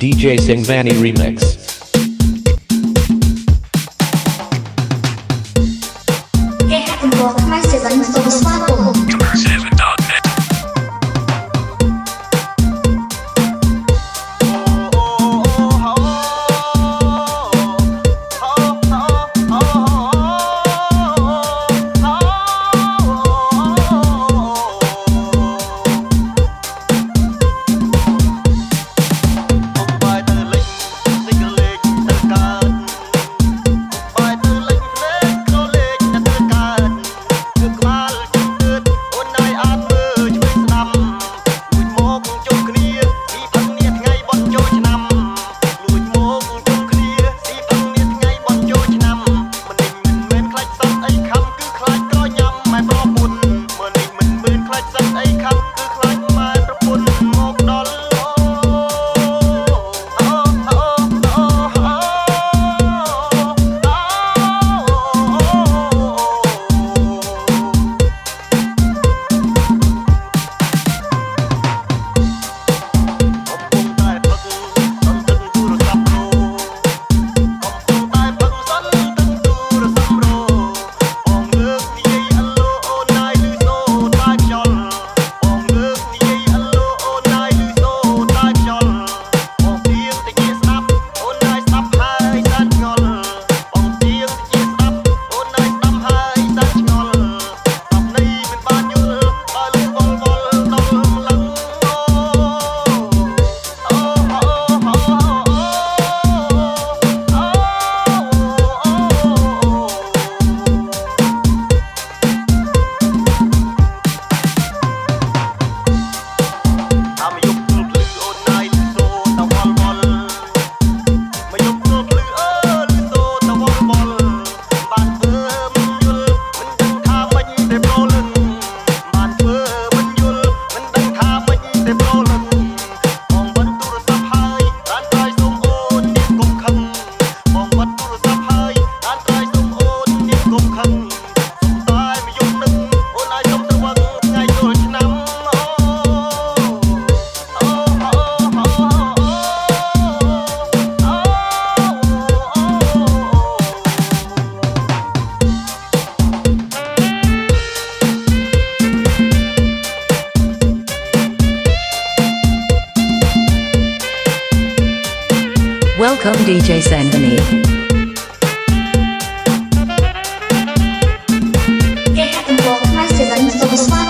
DJ Singvani Remix. Родина Welcome DJ Sanvini. Get up and walk my the spot.